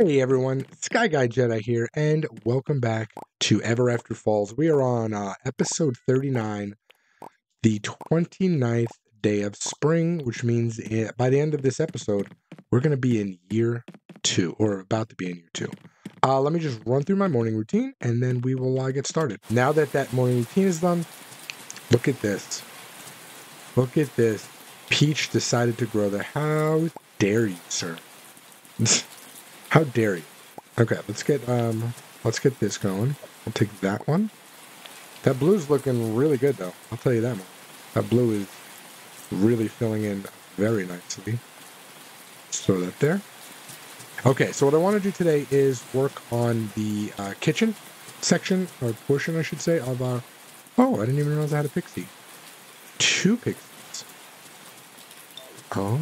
Hey everyone, Sky Guy Jedi here, and welcome back to Ever After Falls. We are on uh, episode 39, the 29th day of spring, which means eh, by the end of this episode, we're going to be in year two, or about to be in year two. Uh, let me just run through my morning routine, and then we will uh, get started. Now that that morning routine is done, look at this. Look at this. Peach decided to grow the. How dare you, sir? How dare you? Okay, let's get um let's get this going. I'll take that one. That blue's looking really good though. I'll tell you that much. That blue is really filling in very nicely. Let's throw that there. Okay, so what I want to do today is work on the uh, kitchen section or portion, I should say, of our. Oh, I didn't even realize I had a pixie. Two pixies. Oh.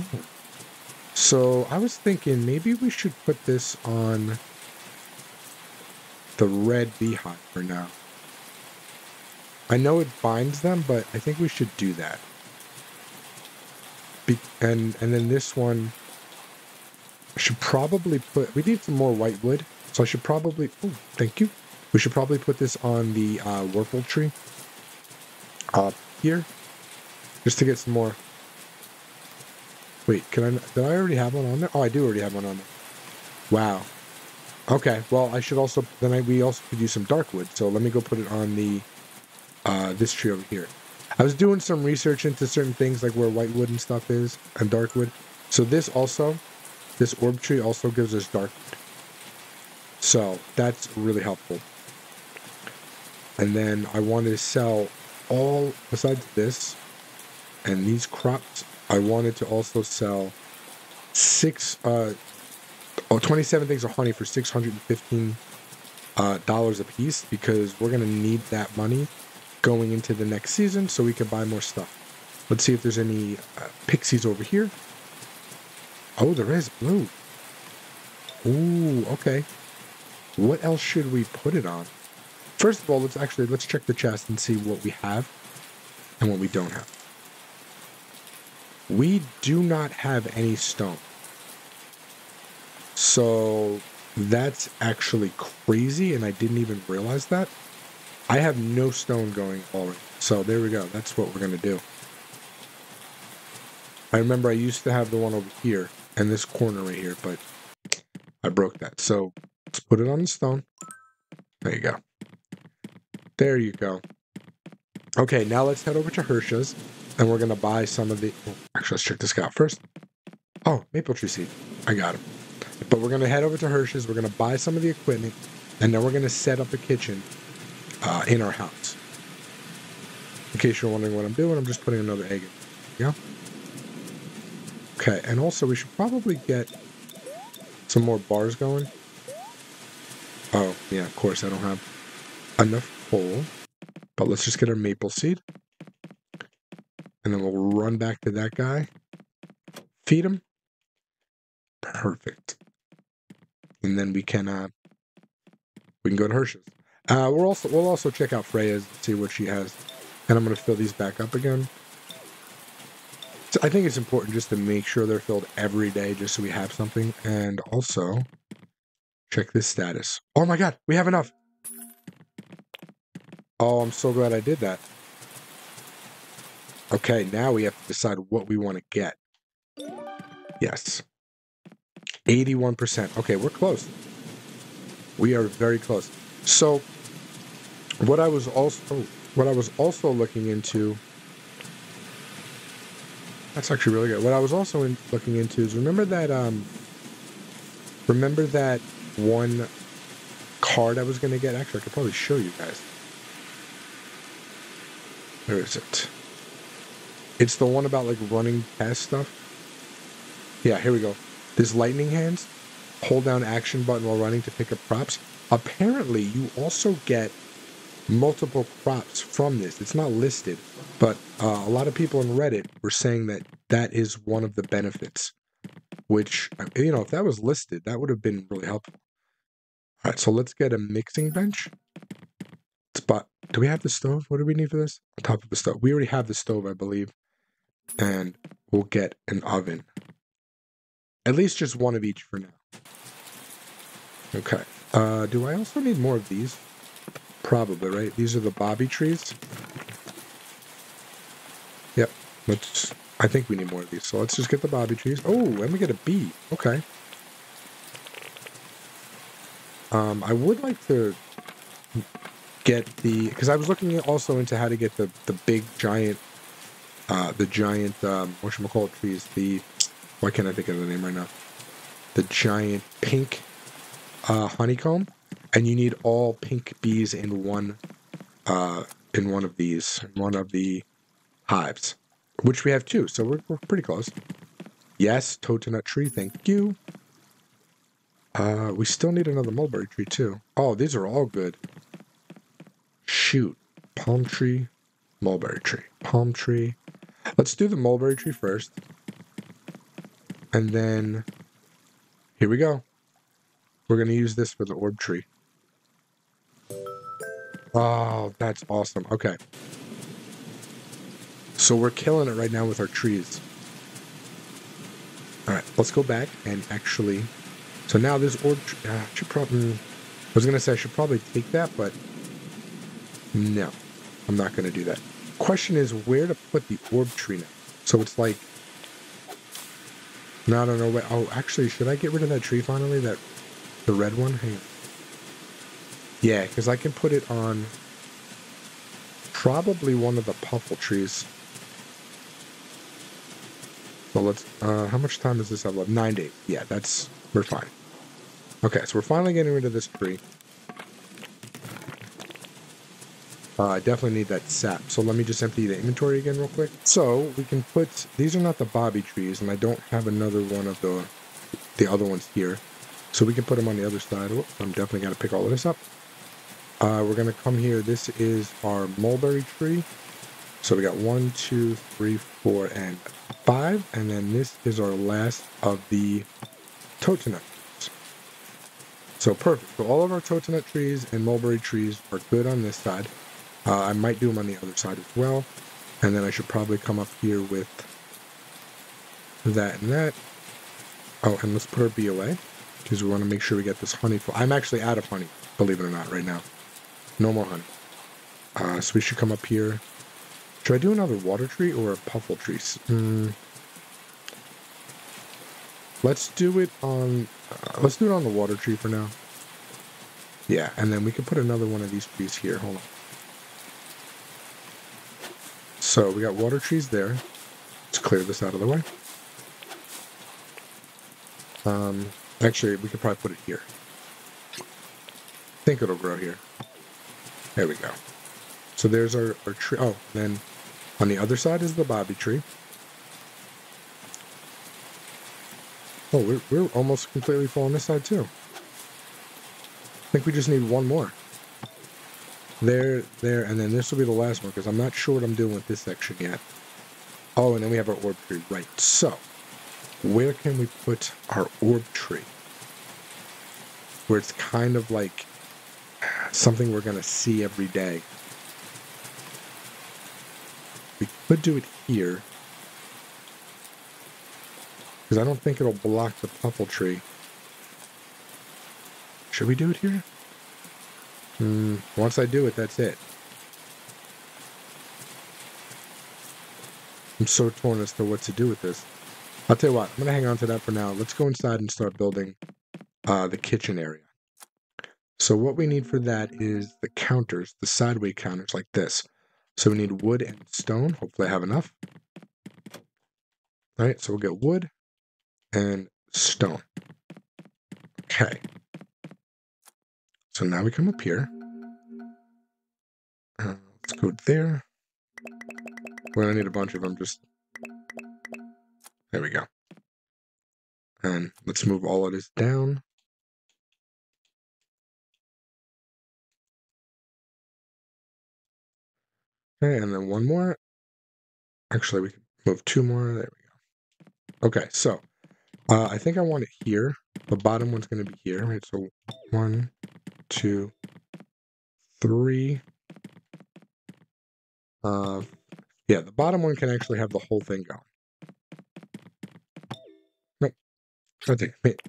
So I was thinking maybe we should put this on the red beehive for now. I know it binds them, but I think we should do that. Be- and and then this one, I should probably put. We need some more white wood, so I should probably. Oh, thank you. We should probably put this on the uh, Wurple tree up here, just to get some more Wait, can I? Did I already have one on there? Oh, I do already have one on there. Wow. Okay. Well, I should also then I, we also could use some dark wood. So let me go put it on the uh, this tree over here. I was doing some research into certain things like where white wood and stuff is and dark wood. So this also, this orb tree also gives us dark wood. So that's really helpful. And then I wanted to sell all besides this and these crops I wanted to also sell six, uh, oh, 27 things of honey for 615 uh, dollars a piece because we're gonna need that money going into the next season so we can buy more stuff. Let's see if there's any uh, pixies over here. Oh, there is blue. Ooh, okay. What else should we put it on? First of all, let's actually let's check the chest and see what we have and what we don't have. We do not have any stone. So that's actually crazy, and I didn't even realize that. I have no stone going already. So there we go. That's what we're going to do. I remember I used to have the one over here and this corner right here, but I broke that. So let's put it on the stone. There you go. There you go. Okay, now let's head over to Hersha's and we're going to buy some of the. Actually, let's check this out first. Oh, maple tree seed. I got them. But we're going to head over to Hersha's. We're going to buy some of the equipment, and then we're going to set up a kitchen uh, in our house. In case you're wondering what I'm doing, I'm just putting another egg in. Yeah. Okay, and also we should probably get some more bars going. Oh, yeah, of course I don't have enough coal. But let's just get our maple seed. And then we'll run back to that guy. Feed him. Perfect. And then we can uh we can go to Hersha's. Uh we're also we'll also check out Freya's see what she has. And I'm gonna fill these back up again. So I think it's important just to make sure they're filled every day just so we have something. And also check this status. Oh my god, we have enough. Oh, I'm so glad I did that. Okay, now we have to decide what we want to get. Yes. 81%. Okay, we're close. We are very close. So what I was also what I was also looking into That's actually really good. What I was also in, looking into is remember that um remember that one card I was going to get? Actually, I could probably show you guys. Where is it? It's the one about like running past stuff. Yeah, here we go. This lightning hands. Hold down action button while running to pick up props. Apparently, you also get multiple props from this. It's not listed, but uh, a lot of people on Reddit were saying that that is one of the benefits. Which you know, if that was listed, that would have been really helpful. All right, so let's get a mixing bench. Spot. Do we have the stove? What do we need for this? On top of the stove. We already have the stove, I believe and we'll get an oven. At least just one of each for now. Okay. Uh, do I also need more of these? Probably, right? These are the bobby trees. Yep. Let's. I think we need more of these. So let's just get the bobby trees. Oh, and we get a bee. Okay. Um, I would like to get the because I was looking also into how to get the the big giant, uh, the giant um, what should trees. The why can't I think of the name right now? The giant pink uh, honeycomb, and you need all pink bees in one uh, in one of these, one of the hives, which we have two. So we're, we're pretty close. Yes, toadnut tree. Thank you. Uh, we still need another mulberry tree too. Oh, these are all good. Shoot, palm tree, mulberry tree, palm tree. Let's do the mulberry tree first. And then, here we go. We're going to use this for the orb tree. Oh, that's awesome. Okay. So we're killing it right now with our trees. All right, let's go back and actually. So now this orb tree. Uh, should probably. I was going to say I should probably take that, but no, I'm not going to do that. Question is where to put the orb tree now. So it's like. No, I don't know. Where, oh, actually, should I get rid of that tree finally? That the red one? Hang on. Yeah, because I can put it on probably one of the puffle trees. So let's, uh, how much time does this have left? Nine days. Yeah, that's, we're fine. Okay, so we're finally getting rid of this tree. Uh, I definitely need that sap. So let me just empty the inventory again real quick. So we can put, these are not the bobby trees, and I don't have another one of the, the other ones here. So we can put them on the other side. Oh, I'm definitely going to pick all of this up. Uh, we're going to come here. This is our mulberry tree. So we got one, two, three, four, and five. And then this is our last of the trees. So perfect. So all of our toadnut trees and mulberry trees are good on this side. Uh, I might do them on the other side as well. And then I should probably come up here with that and that. Oh, and let's put our away because we want to make sure we get this honey. Full. I'm actually out of honey, believe it or not, right now. No more honey. Uh, so we should come up here. Should I do another water tree or a puffle tree? Mm. Let's do it on. Uh, let's do it on the water tree for now. Yeah, and then we can put another one of these trees here. Hold on. So we got water trees there. Let's clear this out of the way. Um, Actually, we could probably put it here. I think it'll grow here. There we go. So there's our, our tree. Oh, then on the other side is the bobby tree. Oh, we're, we're almost completely full on this side too. I think we just need one more. There, there, and then this will be the last one because I'm not sure what I'm doing with this section yet. Oh, and then we have our orb tree. Right, so where can we put our orb tree? Where it's kind of like something we're going to see every day. We could do it here. Because I don't think it'll block the puffle tree. Should we do it here? Hmm, once I do it, that's it. I'm so torn as to what to do with this. I'll tell you what, I'm going to hang on to that for now. Let's go inside and start building uh, the kitchen area. So what we need for that is the counters, the sideway counters like this. So we need wood and stone. Hopefully I have enough. All right, so we'll get wood and stone. Okay. So now we come up here. Uh, let's go there. We're gonna need a bunch of them, just there we go. And let's move all of this down. Okay, and then one more. Actually, we can move two more. There we go. Okay, so uh, I think I want it here. The bottom one's going to be here, right? So one, two, three. Uh, yeah, the bottom one can actually have the whole thing going. Okay, wait.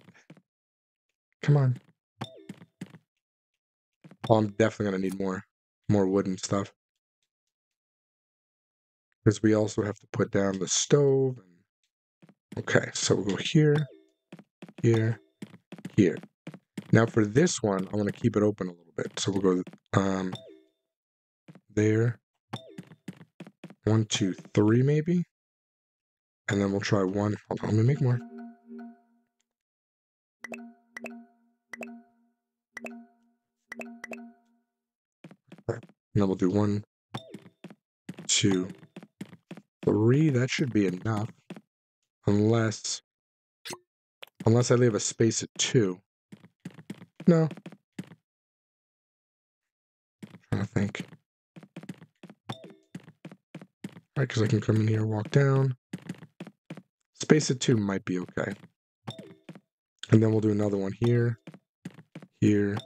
Come on. Oh, I'm definitely gonna need more, more wood and stuff. Because we also have to put down the stove. Okay, so we'll go here, here, here. Now for this one, I want to keep it open a little bit. So we'll go um, there, one, two, three, maybe. And then we'll try one. Hold on, let me make more. And then we'll do one, two, three. That should be enough. Unless, unless I leave a space at two. No. To think. Right, because I can come in here, walk down. Space at two might be okay. And then we'll do another one here, here,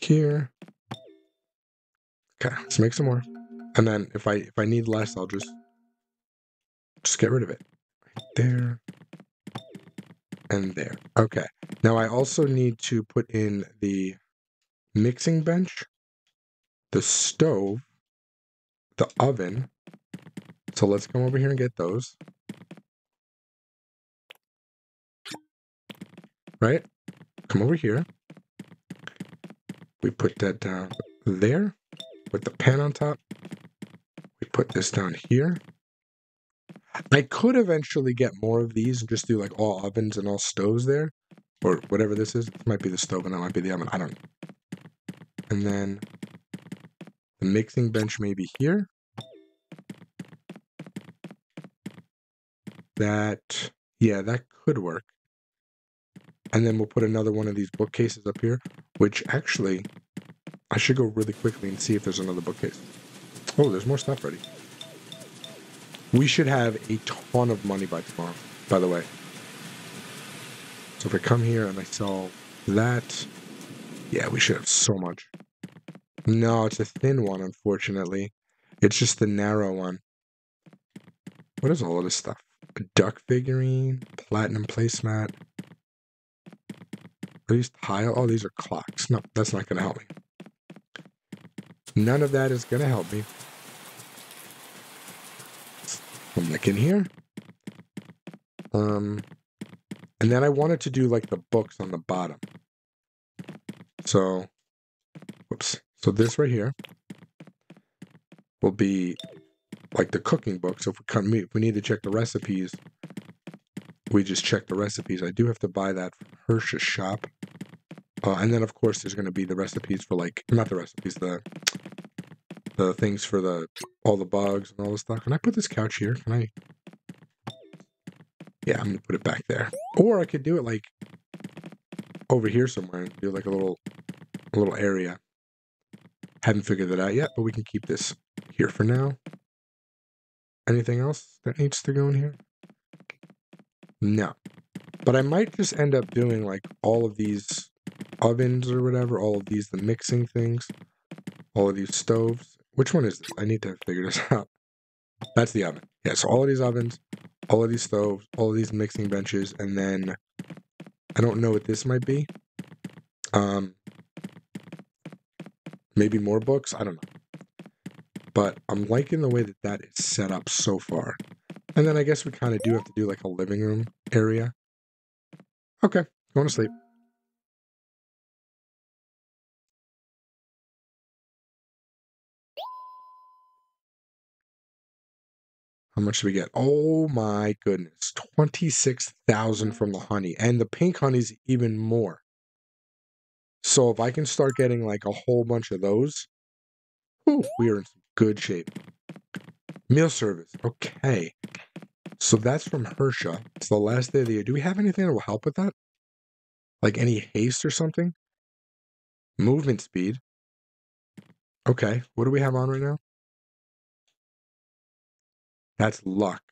here. Okay, let's make some more. And then if I if I need less, I'll just just get rid of it. Right there. And there. Okay. Now I also need to put in the mixing bench, the stove, the oven, so let's come over here and get those. Right? Come over here. We put that down there with the pan on top. We put this down here. I could eventually get more of these and just do like all ovens and all stoves there. Or whatever this is. This might be the stove and that might be the oven. I don't know. And then the mixing bench maybe here. That, yeah, that could work. And then we'll put another one of these bookcases up here, which actually, I should go really quickly and see if there's another bookcase. Oh, there's more stuff ready. We should have a ton of money by tomorrow, by the way. So if I come here and I sell that, yeah, we should have so much. No, it's a thin one, unfortunately. It's just the narrow one. What is all of this stuff? a duck figurine, platinum placemat. Are these tile? Oh, these are clocks. No, that's not going to help me. None of that is going to help me. Come back in here. Um, and then I wanted to do like the books on the bottom. So, whoops. So this right here will be like the cooking book. So if we come, if we need to check the recipes, we just check the recipes. I do have to buy that from Hersha's shop. Uh, and then of course there's going to be the recipes for like not the recipes the the things for the all the bugs and all the stuff. Can I put this couch here? Can I? Yeah, I'm gonna put it back there. Or I could do it like over here somewhere and do like a little a little area. Haven't figured that out yet, but we can keep this here for now. Anything else that needs to go in here? No. But I might just end up doing like all of these ovens or whatever, all of these, the mixing things, all of these stoves. Which one is this? I need to figure this out. That's the oven. Yeah, so all of these ovens, all of these stoves, all of these mixing benches, and then I don't know what this might be. Um, maybe more books. I don't know but I'm liking the way that that is set up so far. And then I guess we kind of do have to do like a living room area. Okay, going to sleep. How much do we get? Oh my goodness. 26,000 from the honey. And the pink honey's even more. So if I can start getting like a whole bunch of those, we are in good shape. Meal service. Okay. So that's from Hersha. It's the last day of the year. Do we have anything that will help with that? Like any haste or something? Movement speed. Okay. What do we have on right now? That's luck.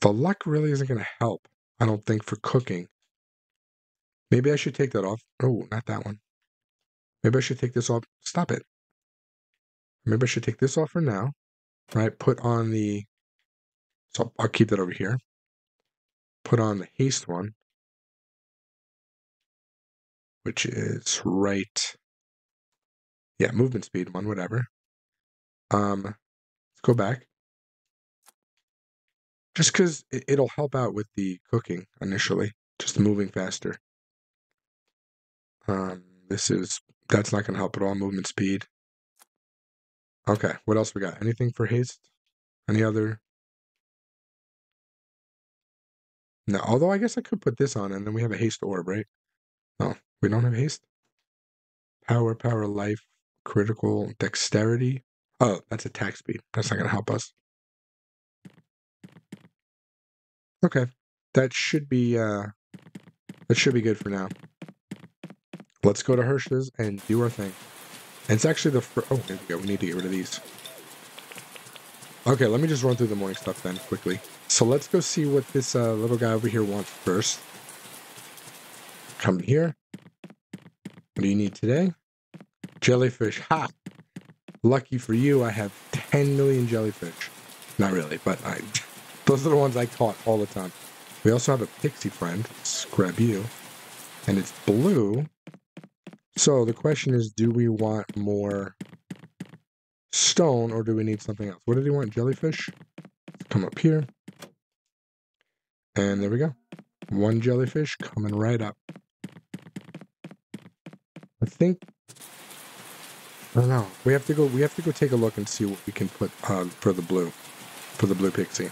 The luck really isn't going to help, I don't think, for cooking. Maybe I should take that off. Oh, not that one. Maybe I should take this off. Stop it. Maybe I should take this off for now, right? Put on the, so I'll keep that over here. Put on the haste one, which is right Yeah, movement speed one, whatever. Um, let's go back. Just because it, it'll help out with the cooking initially, just moving faster. Um, this is that's not going to help at all. Movement speed. Okay, what else we got? Anything for haste? Any other? No, although I guess I could put this on and then we have a haste orb, right? No, we don't have haste. Power, power, life, critical, dexterity. Oh, that's attack speed. That's not going to help us. Okay, that should be uh, that should be good for now. Let's go to Hersha's and do our thing. And it's actually the. Oh, there we go. We need to get rid of these. Okay, let me just run through the morning stuff then quickly. So let's go see what this uh, little guy over here wants first. Come here. What do you need today? Jellyfish. Ha! Lucky for you, I have 10 million jellyfish. Not really, but I, those are the ones I caught all the time. We also have a pixie friend. You. And it's blue. So the question is, do we want more stone or do we need something else? What did he want? Jellyfish? Come up here. And there we go. One jellyfish coming right up. I think I don't know. We have to go we have to go take a look and see what we can put uh, for the blue. For the blue pixie.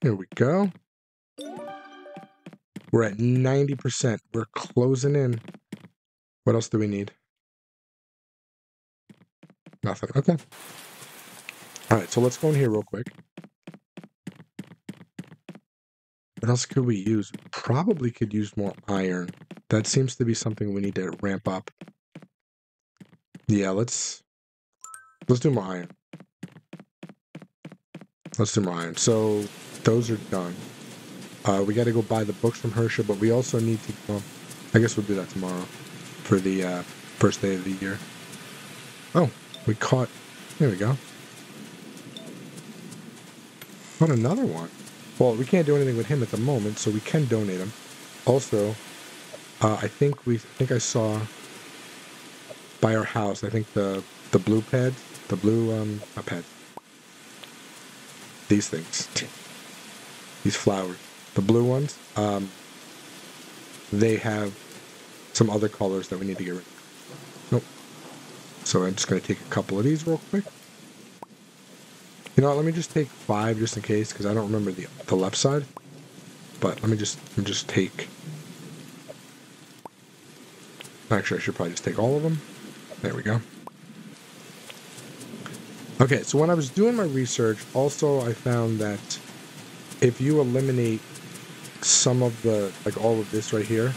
Here we go. We're at 90%. We're closing in. What else do we need? Nothing. Okay. All right, so let's go in here real quick. What else could we use? Probably could use more iron. That seems to be something we need to ramp up. Yeah, let's let's do more iron. Let's do iron. So those are done. Uh, we got to go buy the books from Hersha, but we also need to. Well, I guess we'll do that tomorrow for the uh, first day of the year. Oh, we caught. There we go. Caught another one. Well, we can't do anything with him at the moment, so we can donate him. Also, uh, I think we I think I saw by our house. I think the the blue pad, the blue um pad. These things, these flowers, the blue ones. Um, they have some other colors that we need to get rid of. Nope. So I'm just gonna take a couple of these real quick. You know what, let me just take five just in case, because I don't remember the the left side. But let me just let me just take. Actually, I should probably just take all of them. There we go. Okay, so when I was doing my research, also I found that if you eliminate some of the, like all of this right here,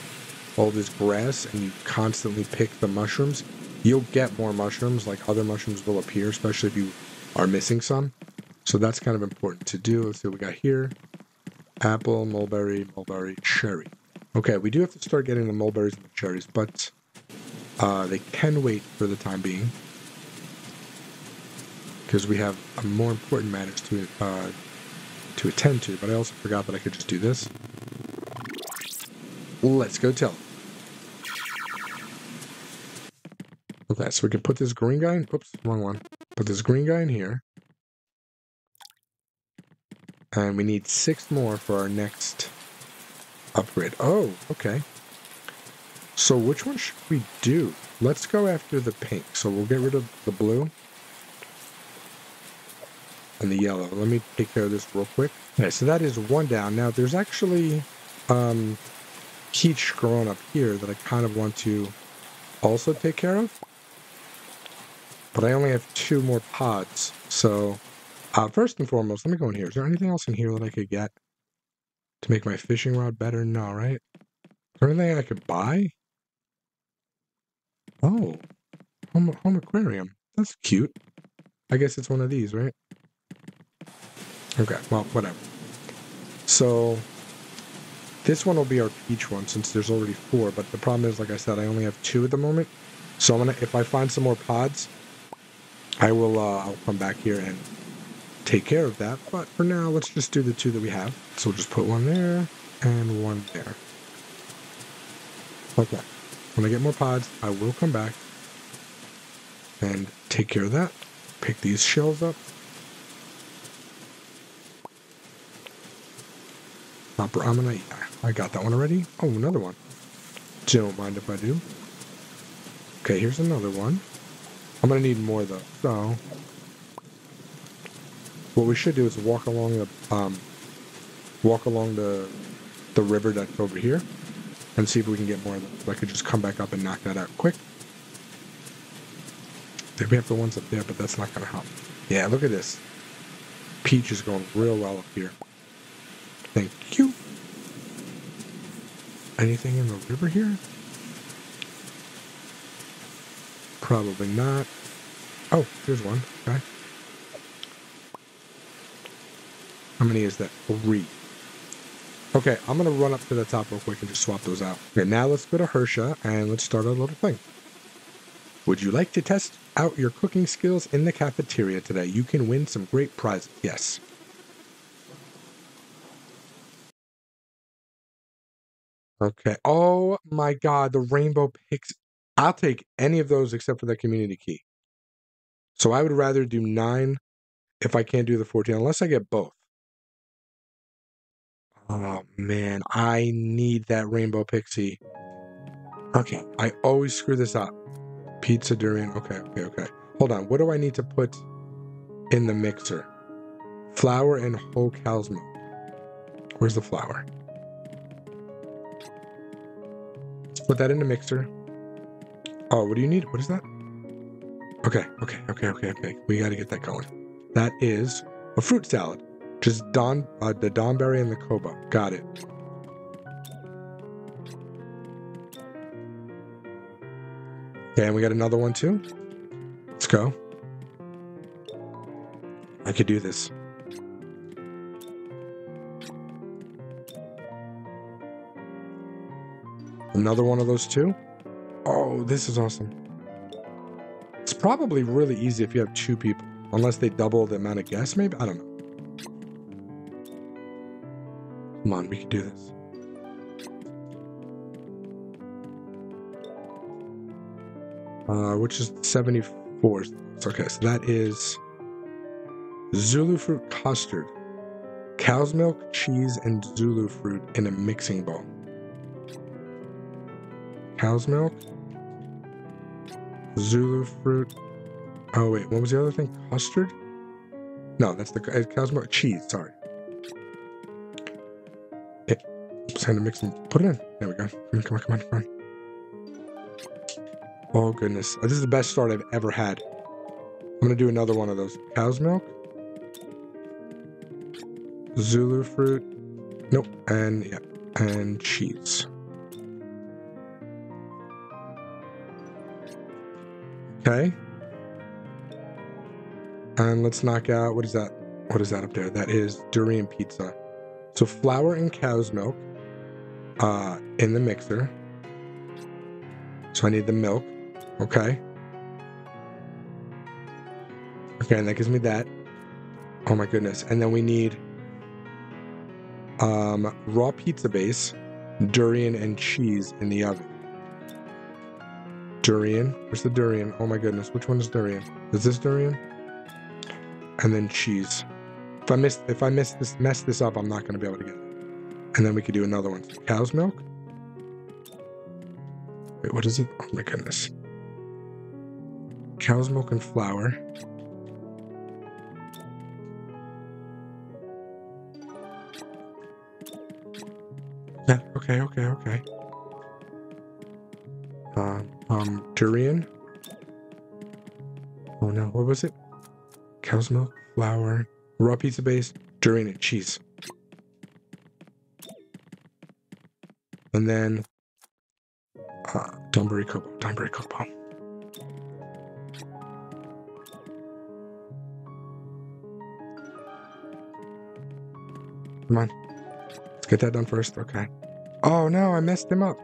all this grass, and you constantly pick the mushrooms, you'll get more mushrooms, like other mushrooms will appear, especially if you are missing some. So that's kind of important to do. Let's see what we got here. Apple, mulberry, mulberry, cherry. Okay, we do have to start getting the mulberries and the cherries, but uh, they can wait for the time being because we have a more important matters to uh, to attend to. But I also forgot that I could just do this. Let's go tell. Okay, so we can put this green guy in. Oops, wrong one. Put this green guy in here. And we need six more for our next upgrade. Oh, okay. So which one should we do? Let's go after the pink. So we'll get rid of the blue and the yellow. Let me take care of this real quick. Okay, so that is one down. Now there's actually um, peach growing up here that I kind of want to also take care of. But I only have two more pods. So uh, first and foremost, let me go in here. Is there anything else in here that I could get to make my fishing rod better? No, right? Is there anything I could buy? Oh, home, home aquarium. That's cute. I guess it's one of these, right? Okay, well, whatever. So this one will be our peach one since there's already four, but the problem is, like I said, I only have two at the moment. So I'm gonna, if I find some more pods, I will, uh, I'll come back here and take care of that. But for now, let's just do the two that we have. So we'll just put one there and one there. Okay. When I get more pods, I will come back and take care of that. Pick these shells up. Copper ammonite. I got that one already. Oh, another one. Don't mind if I do. Okay, here's another one. I'm gonna need more though. So, what we should do is walk along the um, walk along the the river that's over here, and see if we can get more of them. So I could just come back up and knock that out quick. We have the ones up there, but that's not gonna help. Yeah, look at this. Peach is going real well up here. Thank you. Anything in the river here? Probably not. Oh, there's one. Okay. How many is that? Three. Okay, I'm going to run up to the top real quick and just swap those out. Okay, now let's go to Hersha and let's start our little thing. Would you like to test out your cooking skills in the cafeteria today? You can win some great prizes. Yes. Okay. Oh my god, the rainbow picks. I'll take any of those except for the community key. So I would rather do nine if I can't do the 14, unless I get both. Oh man, I need that rainbow pixie. Okay, I always screw this up. Pizza durian. Okay, okay, okay. Hold on. What do I need to put in the mixer? Flour and whole cow's milk. Where's the flour? Put that in the mixer. Oh, what do you need? What is that? Okay, okay, okay, okay, okay. We got to get that going. That is a fruit salad. Just don uh, the donberry and the coba. Got it. Okay, and we got another one too. Let's go. I could do this. Another one of those two. Oh, this is awesome. It's probably really easy if you have two people, unless they double the amount of guests, maybe? I don't know. Come on, we can do this. Uh, which is 74. Okay, so that is Zulu fruit custard, cow's milk, cheese, and Zulu fruit in a mixing bowl. Cow's milk, Zulu fruit. Oh wait, what was the other thing? Custard? No, that's the uh, cow's milk. Cheese. Sorry. It. Just had to mix them. Put it in. There we go. Come on, come on, come on. Oh goodness, this is the best start I've ever had. I'm gonna do another one of those. Cow's milk. Zulu fruit. Nope. And yeah, and cheese. Okay. And let's knock out, what is that? What is that up there? That is durian pizza. So flour and cow's milk uh, in the mixer. So I need the milk. Okay. Okay, and that gives me that. Oh my goodness. And then we need um, raw pizza base, durian, and cheese in the oven. Durian. Where's the durian? Oh my goodness. Which one is durian? Is this durian? And then cheese. If I miss if I miss this mess this up, I'm not gonna be able to get it. And then we could do another one. Cow's milk? Wait, what is it? Oh my goodness. Cow's milk and flour. Yeah, okay, okay, okay. Um, um, durian. Oh no, what was it? Cow's milk, flour, raw pizza base, durian, and cheese. And then, uh, Donberry Cocoa, Donberry Cocoa. Come on. Let's get that done first. Okay. Oh no, I messed him up.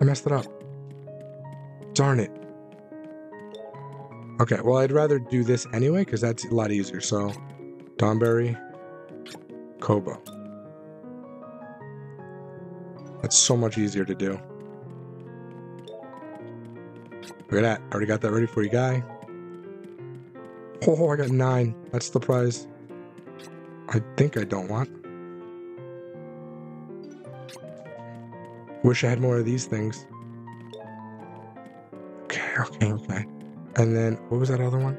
I messed it up. Darn it. Okay, well, I'd rather do this anyway because that's a lot easier. So, Donberry, Kobo. That's so much easier to do. Look at that. I already got that ready for you, guy. Oh, I got nine. That's the prize. I think I don't want. Wish I had more of these things. Okay, okay. And then what was that other one?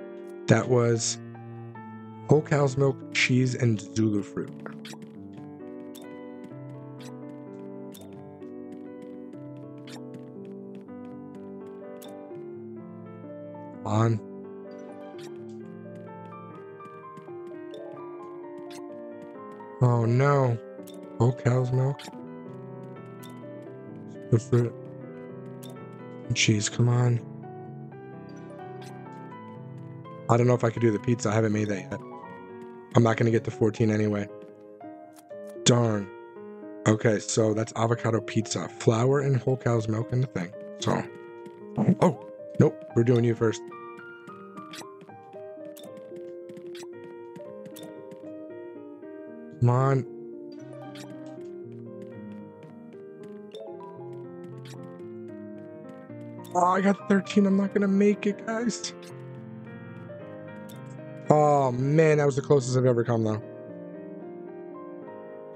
That was whole cow's milk, cheese, and Zulu fruit. On. Oh no. Whole cow's milk. The fruit. Cheese, come on. I don't know if I could do the pizza. I haven't made that yet. I'm not going to get to 14 anyway. Darn. Okay, so that's avocado pizza. Flour and whole cow's milk in the thing. So. Oh, nope. We're doing you first. Come on. Oh, I got 13. I'm not going to make it, guys. Oh, man, that was the closest I've ever come, though.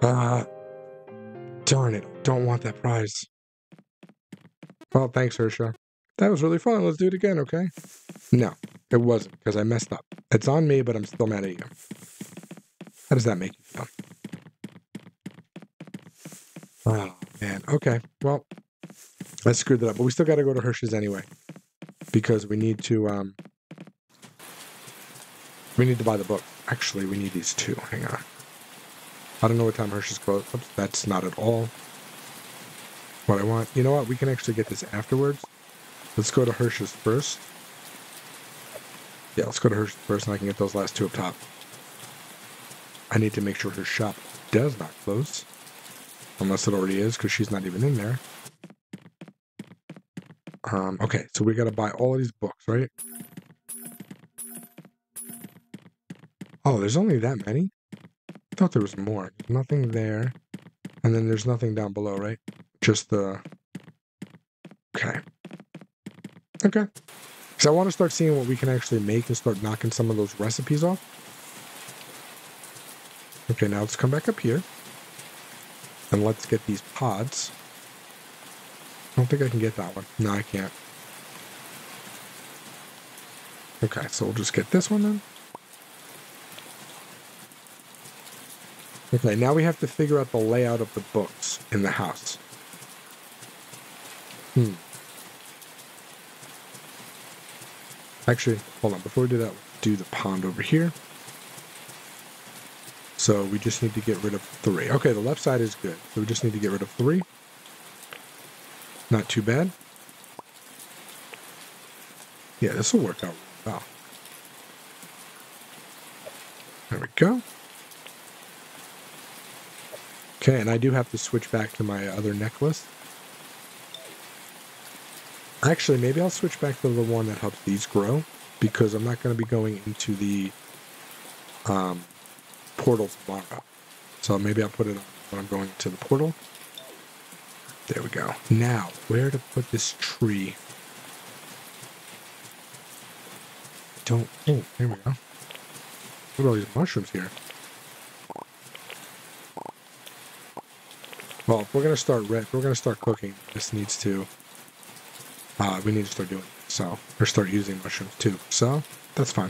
Uh, darn it. Don't want that prize. Well, thanks, Hersha. That was really fun. Let's do it again, okay? No, it wasn't, because I messed up. It's on me, but I'm still mad at you. How does that make you feel? Oh, man. Okay, well, I screwed that up. But we still got to go to Hersha's anyway. Because we need to, um... We need to buy the book. Actually, we need these two. Hang on. I don't know what time Hersha's closed. Oops, that's not at all what I want. You know what? We can actually get this afterwards. Let's go to Hersha's first. Yeah, let's go to Hersha's first and I can get those last two up top. I need to make sure her shop does not close. Unless it already is, because she's not even in there. Um, okay, so we got to buy all of these books, right? Oh, there's only that many? I thought there was more. Nothing there. And then there's nothing down below, right? Just the... Okay. Okay. Because I want to start seeing what we can actually make and start knocking some of those recipes off. Okay, now let's come back up here. And let's get these pods. I don't think I can get that one. No, I can't. Okay, so we'll just get this one then. Okay, now we have to figure out the layout of the books in the house. Hmm. Actually, hold on. Before we do that, do the pond over here. So we just need to get rid of three. Okay, the left side is good. So we just need to get rid of three. Not too bad. Yeah, this will work out well. There we go. Okay, and I do have to switch back to my other necklace. Actually, maybe I'll switch back to the one that helps these grow because I'm not going to be going into the um, portal tomorrow. So maybe I'll put it on when I'm going to the portal. There we go. Now, where to put this tree? Don't. Oh, there we go. Look at all these mushrooms here. Well, we're gonna start red, we're gonna start cooking. This needs to. Uh, we need to start doing it. So, or start using mushrooms too. So that's fine.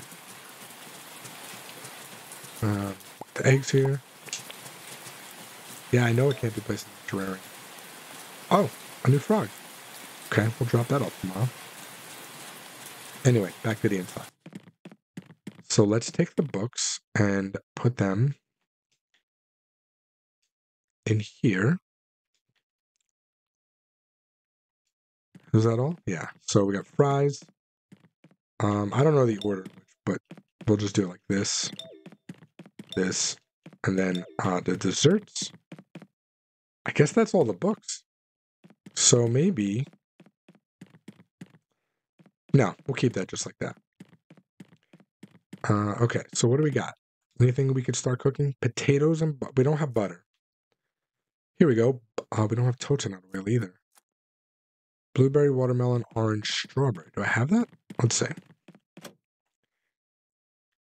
Uh, the eggs here. Yeah, I know it can't be placed in the terrarium. Oh, a new frog. Okay, we'll drop that off tomorrow. Anyway, back to the inside. So let's take the books and put them in here. Is that all? Yeah. So we got fries. Um, I don't know the order, but we'll just do it like this, this, and then uh, the desserts. I guess that's all the books. So maybe. No, we'll keep that just like that. Uh, okay, so what do we got? Anything we could start cooking? Potatoes and we don't have butter. Here we go. Uh, we don't have totanut oil either. Blueberry, watermelon, orange, strawberry. Do I have that? Let's see.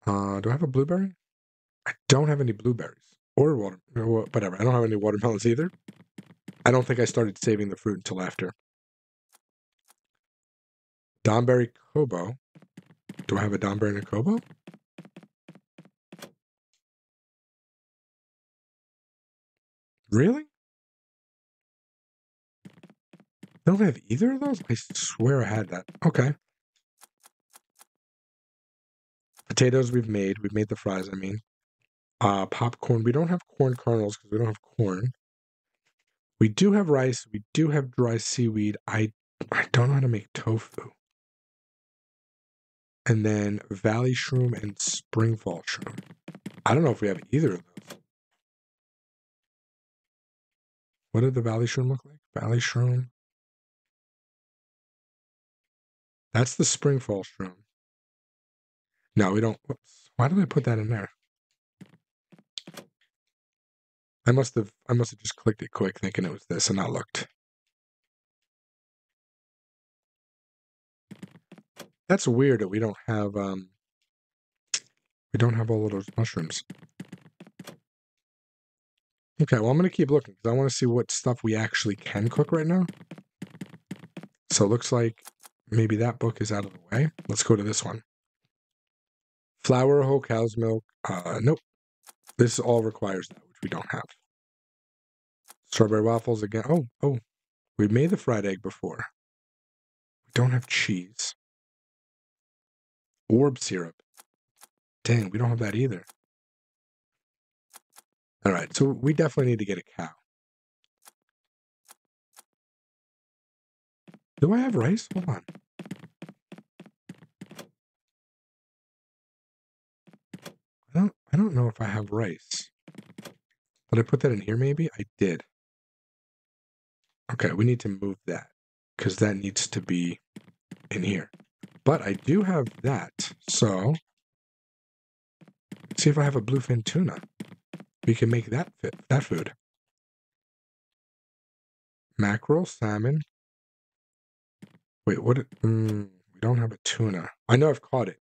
Uh, do I have a blueberry? I don't have any blueberries or water, whatever. I don't have any watermelons either. I don't think I started saving the fruit until after. Donberry Kobo. Do I have a Donberry and a Kobo? Really? Don't have either of those? I swear I had that. Okay. Potatoes we've made. We've made the fries, I mean. Uh, popcorn. We don't have corn kernels because we don't have corn. We do have rice. We do have dry seaweed. I I don't know how to make tofu. And then valley shroom and springfall shroom. I don't know if we have either of those. What did the valley shroom look like? Valley shroom. That's the springfall shroom. No, we don't. Whoops. Why did I put that in there? I must have I must have just clicked it quick thinking it was this and not looked. That's weird that we don't have um we don't have all of those mushrooms. Okay, well I'm gonna keep looking because I want to see what stuff we actually can cook right now. So it looks like maybe that book is out of the way. Let's go to this one. Flour, whole cow's milk. Uh, nope. This all requires that, which we don't have. Strawberry waffles again. Oh, oh. We made the fried egg before. We don't have cheese. Orb syrup. Dang, we don't have that either. All right, so we definitely need to get a cow. Do I have rice? Hold on. I don't I don't know if I have rice. Did I put that in here maybe? I did. Okay, we need to move that because that needs to be in here. But I do have that, so see if I have a bluefin tuna. We can make that fit that food. Mackerel, salmon. Wait, what? Mm, we don't have a tuna. I know I've caught it.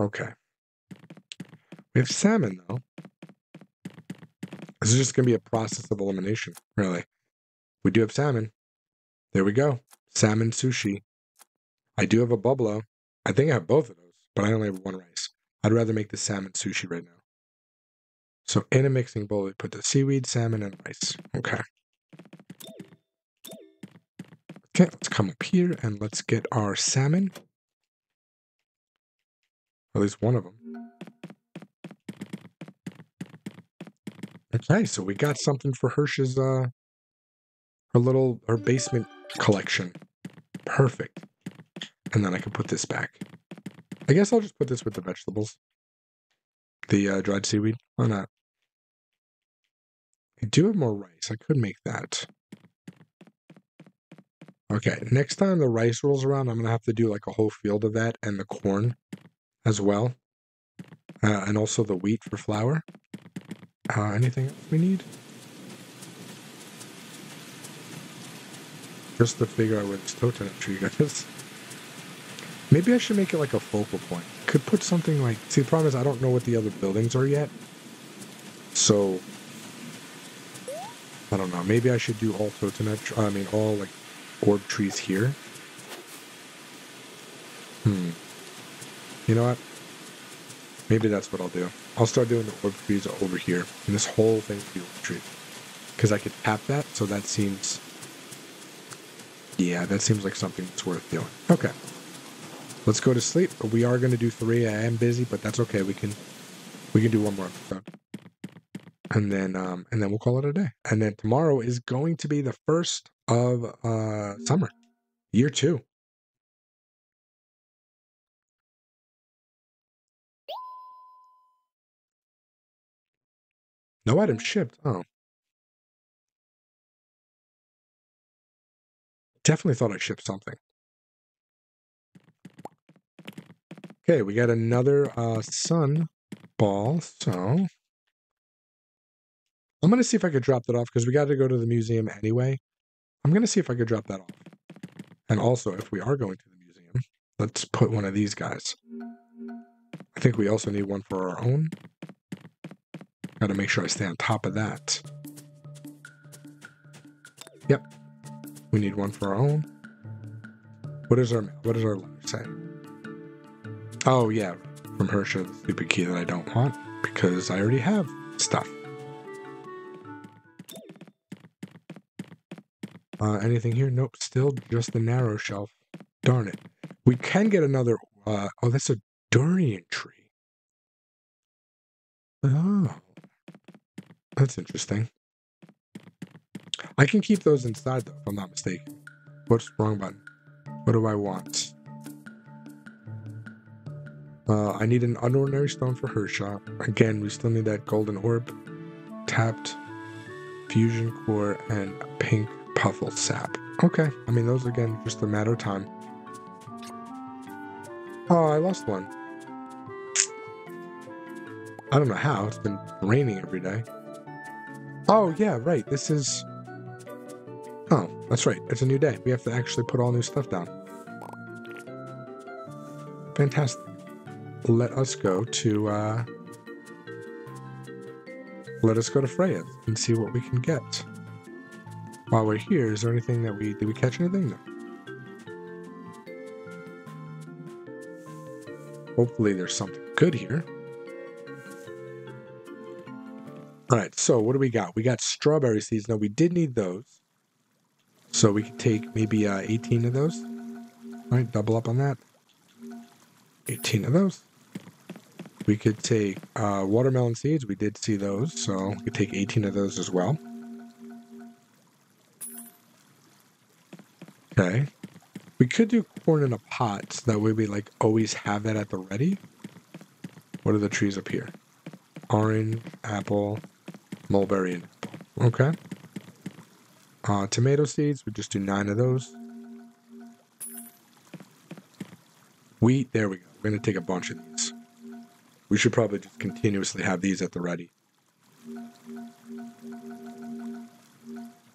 Okay. We have salmon though. This is just going to be a process of elimination, really. We do have salmon. There we go. Salmon sushi. I do have a bublo. I think I have both of those, but I only have one rice. I'd rather make the salmon sushi right now. So in a mixing bowl, we put the seaweed, salmon, and rice. Okay. Okay, let's come up here and let's get our salmon. At least one of them. Okay, so we got something for Hersha's uh her little her basement collection. Perfect. And then I can put this back. I guess I'll just put this with the vegetables. The uh, dried seaweed. Why not? I do have more rice. I could make that. Okay, next time the rice rolls around, I'm going to have to do like a whole field of that and the corn as well. Uh, and also the wheat for flour. Uh, anything else we need? Just to figure out where this totem tree goes. Maybe I should make it like a focal point. Could put something like. See, the problem is I don't know what the other buildings are yet. So. I don't know. Maybe I should do all totem. I mean, all like orb trees here. Hmm. You know what? Maybe that's what I'll do. I'll start doing the orb trees over here. And this whole thing will be orb tree. Because I could tap that, so that seems... Yeah, that seems like something that's worth doing. Okay. Let's go to sleep. But we are going to do three. I am busy, but that's okay. We can we can do one more. And then um and then we'll call it a day. And then tomorrow is going to be the first of uh summer. Year two. No item shipped. Oh. Definitely thought I shipped something. Okay, we got another uh, sun ball. So I'm going to see if I could drop that off because we got to go to the museum anyway. I'm going to see if I could drop that off. And also, if we are going to the museum, let's put one of these guys. I think we also need one for our own. Got to make sure I stay on top of that. Yep. We need one for our own. What is our what does our letter say? Oh yeah, from Hersha, the stupid key that I don't want because I already have stuff. Uh, anything here? Nope. Still just the narrow shelf. Darn it. We can get another. Uh, oh, that's a durian tree. Oh, that's interesting. I can keep those inside though, if I'm not mistaken. What's wrong button? What do I want? Uh, I need an unordinary stone for her shop. Again, we still need that golden orb, tapped fusion core, and pink puffle sap. Okay, I mean those again, just a matter of time. Oh, I lost one. I don't know how. It's been raining every day. Oh yeah, right. This is. Oh, that's right. It's a new day. We have to actually put all new stuff down. Fantastic let us go to uh, let us go to Freya and see what we can get. While we're here, is there anything that we did we catch anything? No. Hopefully there's something good here. All right, so what do we got? We got strawberry seeds. Now we did need those. So we could take maybe uh, 18 of those. All right, double up on that. 18 of those. We could take uh, watermelon seeds. We did see those, so we could take 18 of those as well. Okay. We could do corn in a pot, so that way we like always have that at the ready. What are the trees up here? Orange, apple, mulberry, and apple. Okay. Uh, tomato seeds, we just do nine of those. Wheat, there we go. We're going to take a bunch of these. We should probably just continuously have these at the ready.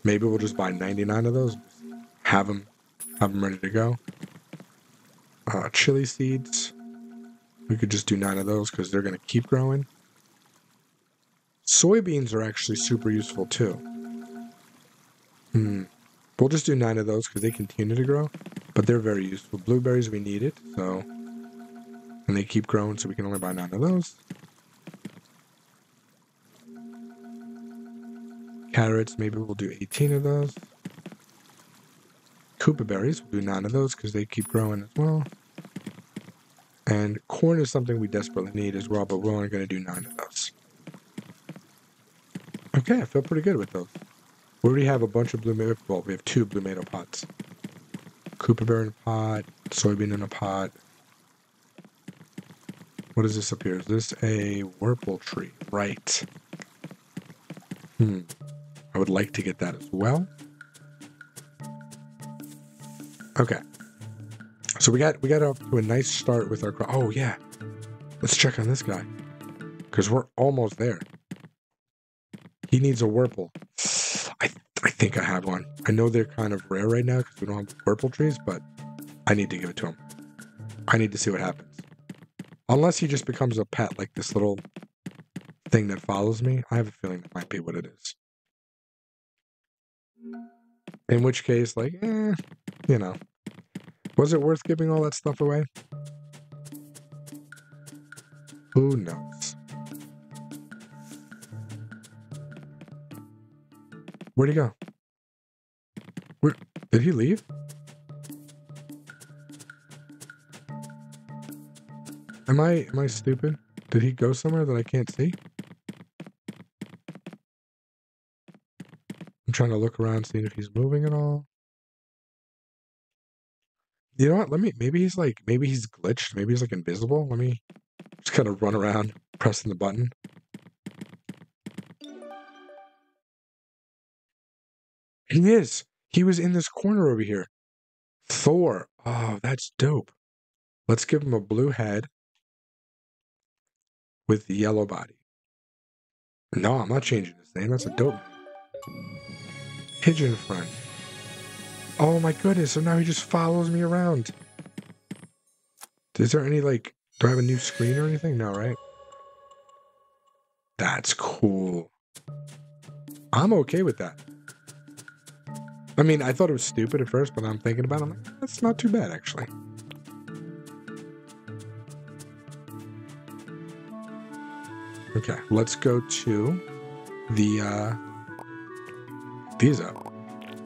Maybe we'll just buy 99 of those, have them, have them ready to go. Uh, chili seeds, we could just do nine of those because they're going to keep growing. Soybeans are actually super useful too. Hmm. We'll just do nine of those because they continue to grow, but they're very useful. Blueberries, we need it, so and they keep growing, so we can only buy nine of those. Carrots, maybe we'll do 18 of those. Koopa berries, we'll do nine of those because they keep growing as well. And corn is something we desperately need as well, but we're only going to do nine of those. Okay, I feel pretty good with those. We already have a bunch of blue tomato. Well, we have two blue tomato pots. Koopa berry in a pot, soybean in a pot, what is this up here? Is this a Wurple tree? Right. Hmm. I would like to get that as well. Okay. So we got we got off to a nice start with our oh yeah. Let's check on this guy. Because we're almost there. He needs a Wurple. I I think I have one. I know they're kind of rare right now because we don't have Wurple trees, but I need to give it to him. I need to see what happens. Unless he just becomes a pet, like this little thing that follows me, I have a feeling that might be what it is. In which case, like, eh, you know, was it worth giving all that stuff away? Who knows? Where'd he go? Where did he leave? Am I am I stupid? Did he go somewhere that I can't see? Trying to look around, seeing if he's moving at all. You know what? Let me. Maybe he's like. Maybe he's glitched. Maybe he's like invisible. Let me just kind of run around pressing the button. He is. He was in this corner over here. Thor. Oh, that's dope. Let's give him a blue head with the yellow body. No, I'm not changing his name. That's a dope name. Pigeon friend. Oh my goodness, so now he just follows me around. Is there any like? Do I have a new screen or anything? No, right? That's cool. I'm okay with that. I mean, I thought it was stupid at first, but I'm thinking about it. I'm like, that's not too bad, actually. Okay, let's go to the uh, visa.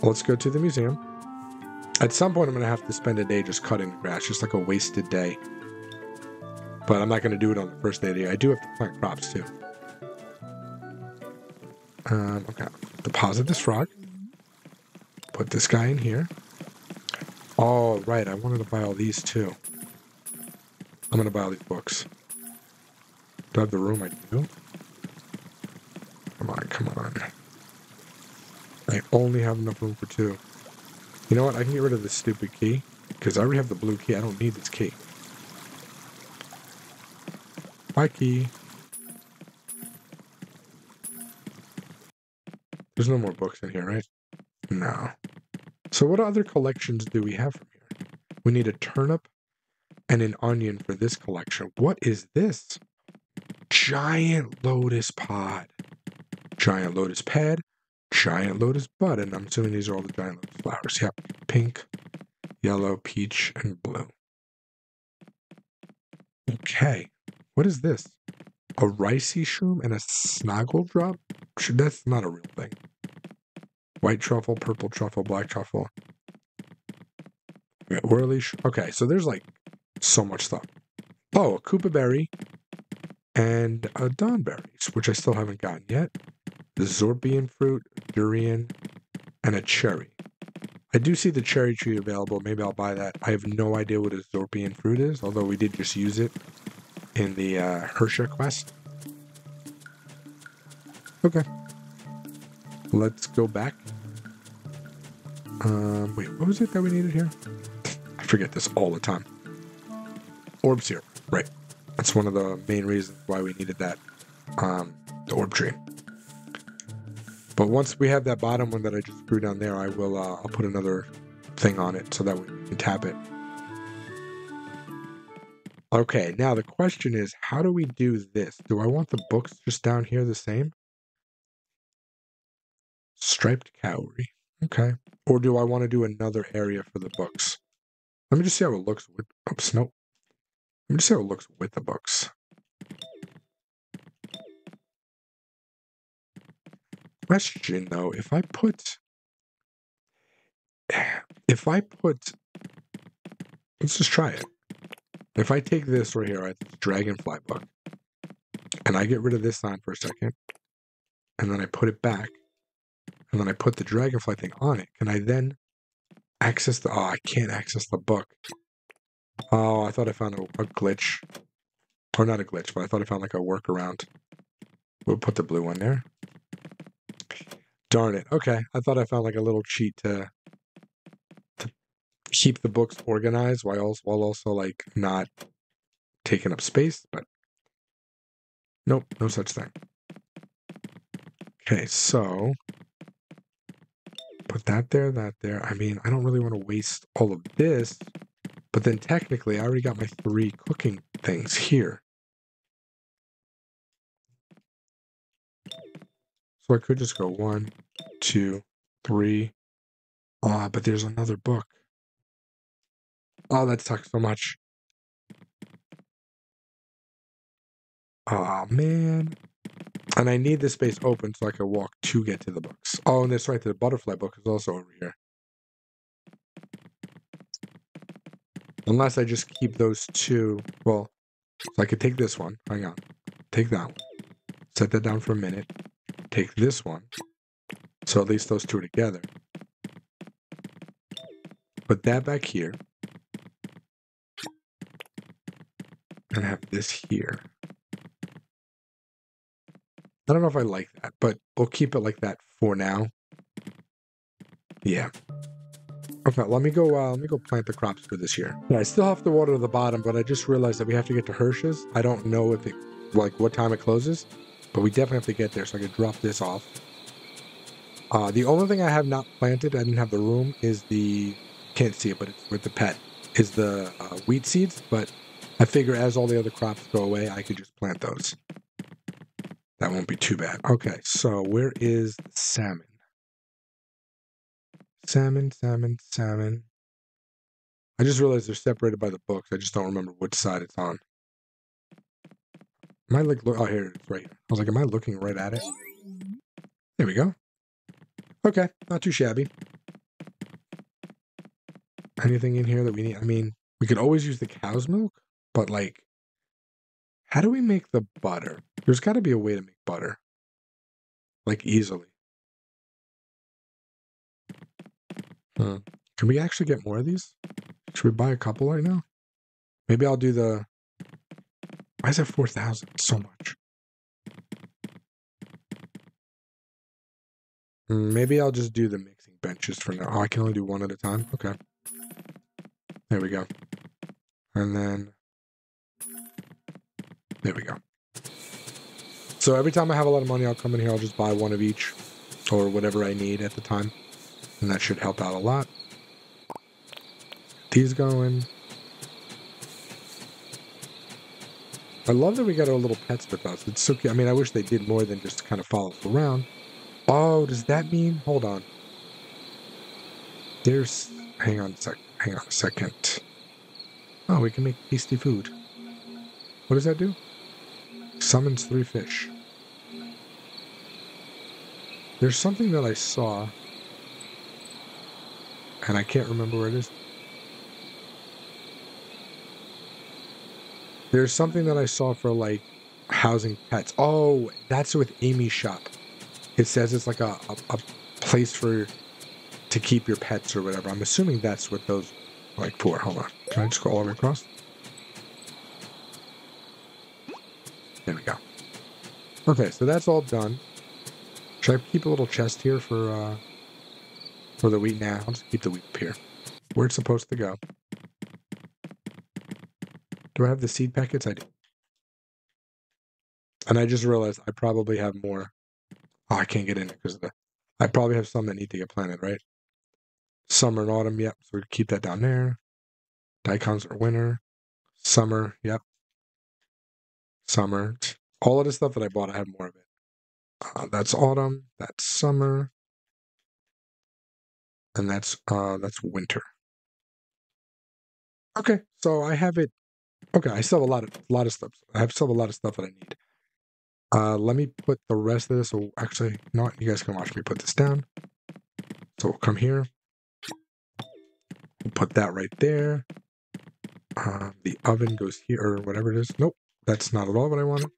Let's go to the museum. At some point, I'm going to have to spend a day just cutting the grass, just like a wasted day. But I'm not going to do it on the first day of the year. I do have to plant crops too. Um, okay, deposit this frog. Put this guy in here. Oh, right, I wanted to buy all these too. I'm going to buy all these books. Do I have the room I do? Come on, come on. Only have enough room for two. You know what? I can get rid of this stupid key. Because I already have the blue key. I don't need this key. My key. There's no more books in here, right? No. So what other collections do we have from here? We need a turnip and an onion for this collection. What is this? giant lotus pod, giant lotus pad, giant lotus bud, and I'm assuming these are all the giant lotus flowers. Yep, pink, yellow, peach, and blue. Okay, what is this? A ricey shroom and a snoggle drop? That's not a real thing. White truffle, purple truffle, black truffle. Whirly. Okay, so there's like so much stuff. Oh, a Koopa berry, and uh, Donberries, which I still haven't gotten yet. The Zorbian fruit, durian, and a cherry. I do see the cherry tree available. Maybe I'll buy that. I have no idea what a Zorbian fruit is, although we did just use it in the uh, Hersha quest. Okay. Let's go back. Um, wait, what was it that we needed here? I forget this all the time. Orbs here. Right. That's one of the main reasons why we needed that, um, the orb tree. But once we have that bottom one that I just screwed down there, I will, uh, I'll put another thing on it so that we can tap it. Okay, now the question is, how do we do this? Do I want the books just down here the same? Striped cowrie. Okay. Or do I want to do another area for the books? Let me just see how it looks with, oops, nope. Let me just see how it looks with the books. Question though, if I put if I put let's just try it. If I take this right here, this dragonfly book, and I get rid of this sign for a second, and then I put it back, and then I put the dragonfly thing on it, can I then access the oh I can't access the book. Oh, I thought I found a, a glitch. Or not a glitch, but I thought I found like a workaround. We'll put the blue one there. Darn it. Okay. I thought I found like a little cheat to to keep the books organized while also, while also like not taking up space, but nope, no such thing. Okay, so put that there, that there. I mean, I don't really want to waste all of this but then technically, I already got my three cooking things here. So I could just go one, two, three. Ah, uh, but there's another book. Oh, that sucks so much. Oh, man. And I need this space open so I can walk to get to the books. Oh, and that's right. The butterfly book is also over here. Unless I just keep those two. Well, so I could take this one. Hang on. Take that one. Set that down for a minute. Take this one. So at least those two are together. Put that back here. And have this here. I don't know if I like that, but we'll keep it like that for now. Yeah. Okay, let me go. Uh, let me go plant the crops for this year. Yeah, I still have to water the bottom, but I just realized that we have to get to Hersha's. I don't know if it, like, what time it closes, but we definitely have to get there. So I could drop this off. Uh, the only thing I have not planted, I didn't have the room, is the can't see it, but it's with the pet is the uh, wheat seeds. But I figure as all the other crops go away, I could just plant those. That won't be too bad. Okay, so where is the salmon? Salmon, salmon, salmon. I just realized they're separated by the books. I just don't remember which side it's on. Am I like? Oh, here it's right. I was like, am I looking right at it? There we go. Okay, not too shabby. Anything in here that we need? I mean, we could always use the cow's milk, but like, how do we make the butter? There's got to be a way to make butter, like easily. Hmm. Can we actually get more of these? Should we buy a couple right now? Maybe I'll do the. Why is four thousand? So much. Mm, maybe I'll just do the mixing benches for now. Oh, I can only do one at a time. Okay. There we go. And then there we go. So every time I have a lot of money, I'll come in here. I'll just buy one of each, or whatever I need at the time, and that should help out a lot. These going. I love that we got our little pets with us. It's so cute. I mean, I wish they did more than just kind of follow us around. Oh, does that mean? Hold on. There's. Hang on a sec. Hang on a second. Oh, we can make tasty food. What does that do? Summons three fish. There's something that I saw, and I can't remember where it is. There's something that I saw for like housing pets. Oh, that's with Amy's shop. It says it's like a, a, a place for to keep your pets or whatever. I'm assuming that's what those like for. Hold on. Can I just go all the way across? There we go. Okay, so that's all done. Should I keep a little chest here for uh for the wheat now? I'll just keep the wheat up here. Where it's supposed to go. Do I have the seed packets? I do. And I just realized I probably have more. Oh, I can't get in it because. I probably have some that need to get planted, right? Summer and autumn, yep. So we keep that down there. Daikons are winter. Summer, yep. Summer. All of the stuff that I bought, I have more of it. Uh, that's autumn. That's summer. And that's uh that's winter. Okay, so I have it Okay, I still have a lot of a lot of stuff. I have still have a lot of stuff that I need. Uh, let me put the rest of this. So actually, not you guys can watch me put this down. So we'll come here. We'll put that right there. Uh, the oven goes here or whatever it is. Nope, that's not at all what I wanted.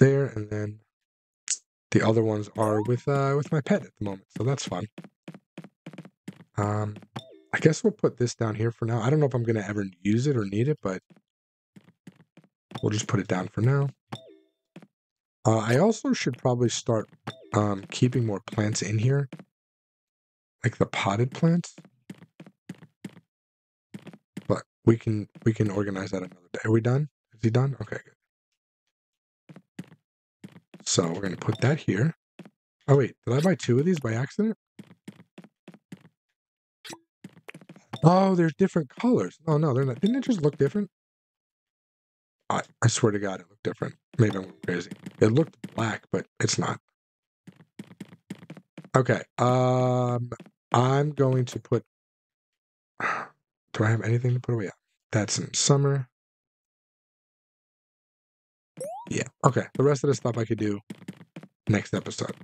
There, and then the other ones are with uh, with my pet at the moment, so that's fun. Um, I guess we'll put this down here for now. I don't know if I'm going to ever use it or need it, but we'll just put it down for now. Uh, I also should probably start um, keeping more plants in here, like the potted plants. But we can we can organize that another day. Are we done? Is he done? Okay, good. So we're going to put that here. Oh, wait. Did I buy two of these by accident? Oh, there's different colors. Oh, no, they're not. Didn't it just look different? I, I swear to God, it looked different. Maybe I'm crazy. It looked black, but it's not. Okay. Um, I'm going to put. Do I have anything to put away? That's in summer. Yeah. Okay. The rest of the stuff I could do next episode.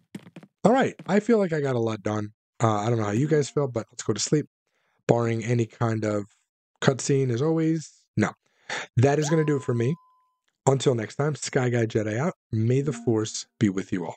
All right. I feel like I got a lot done. Uh, I don't know how you guys feel, but let's go to sleep. Barring any kind of cutscene, as always. No. That is going to do it for me. Until next time, Sky Guy Jedi out. May the Force be with you all.